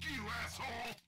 Fuck you, asshole!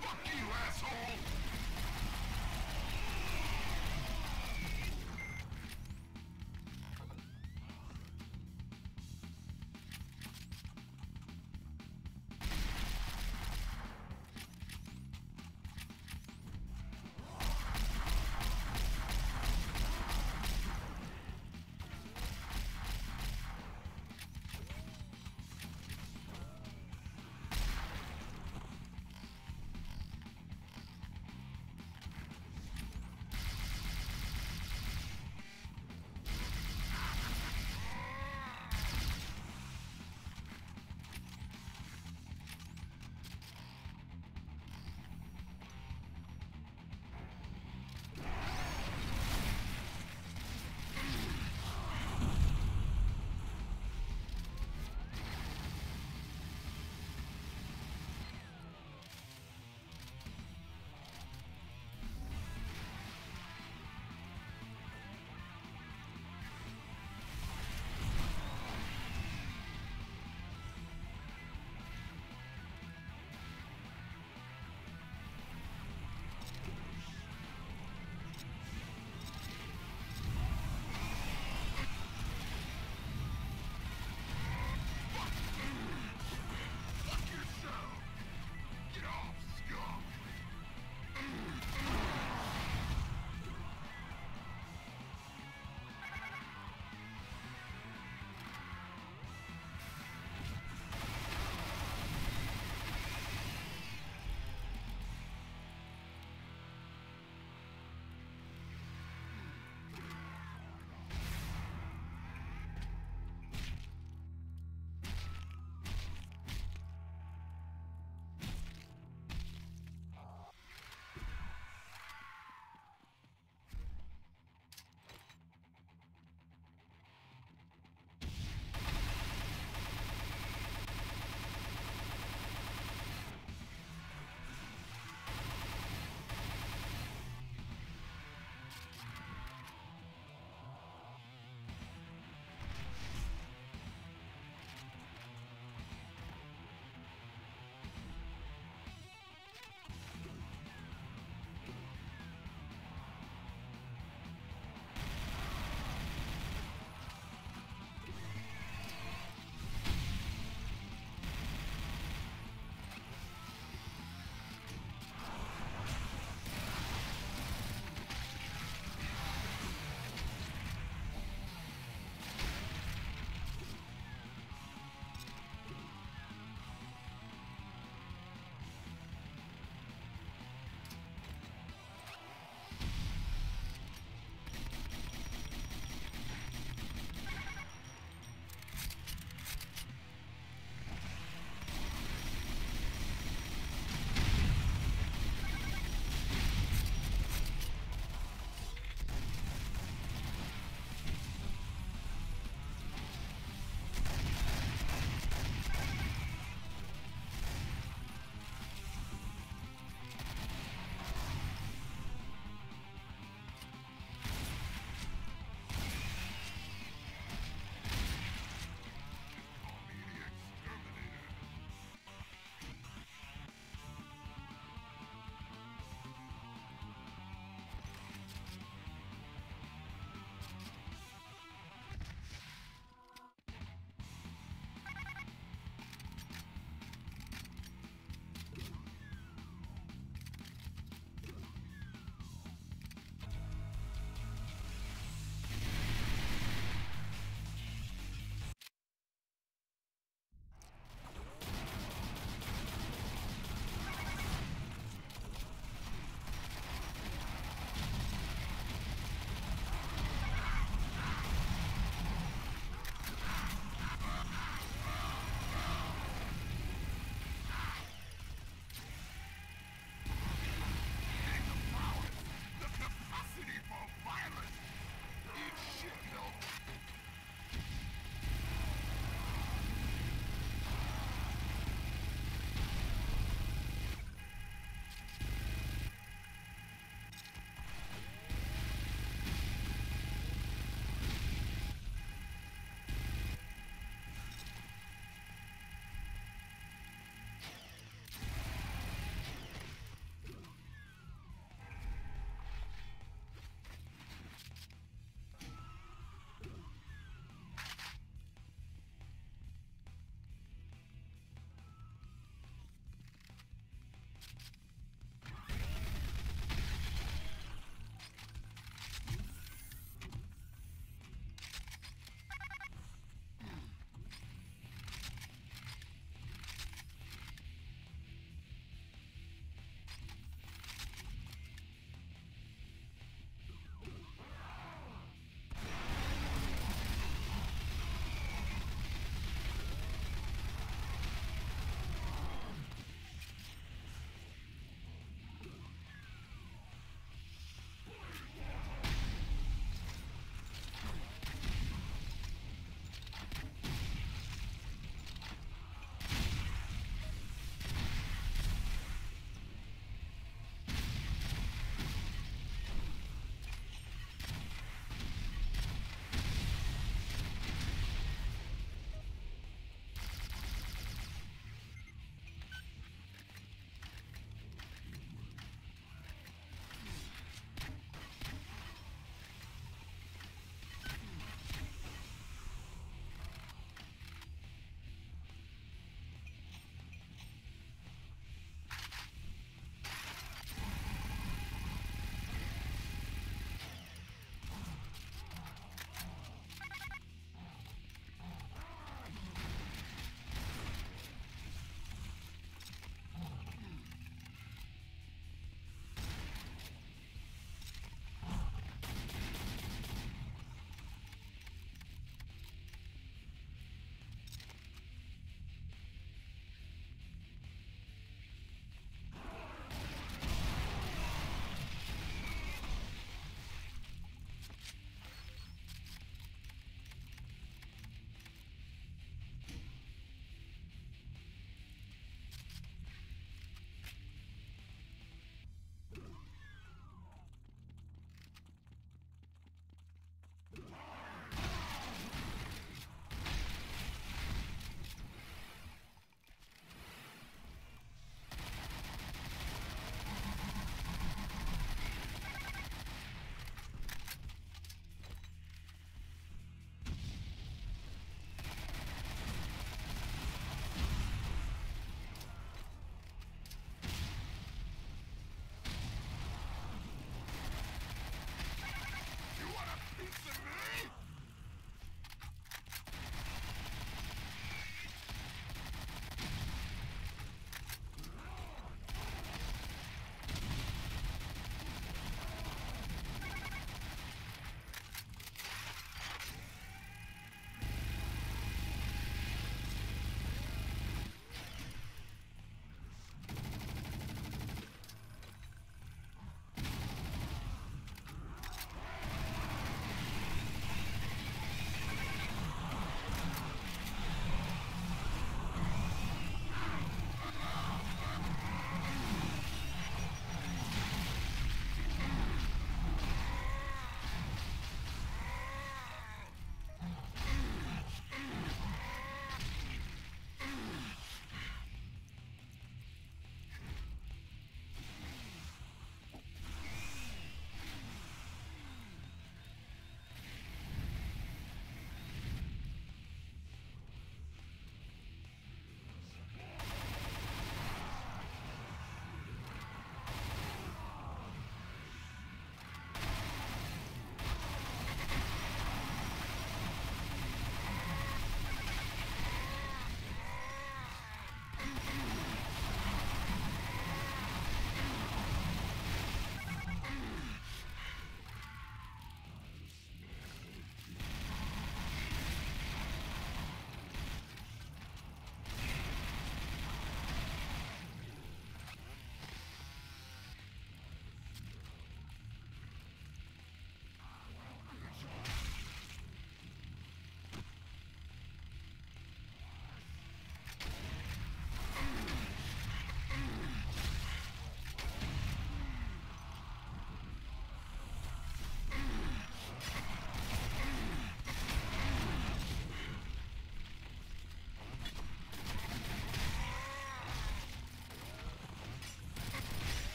Fuck you, asshole!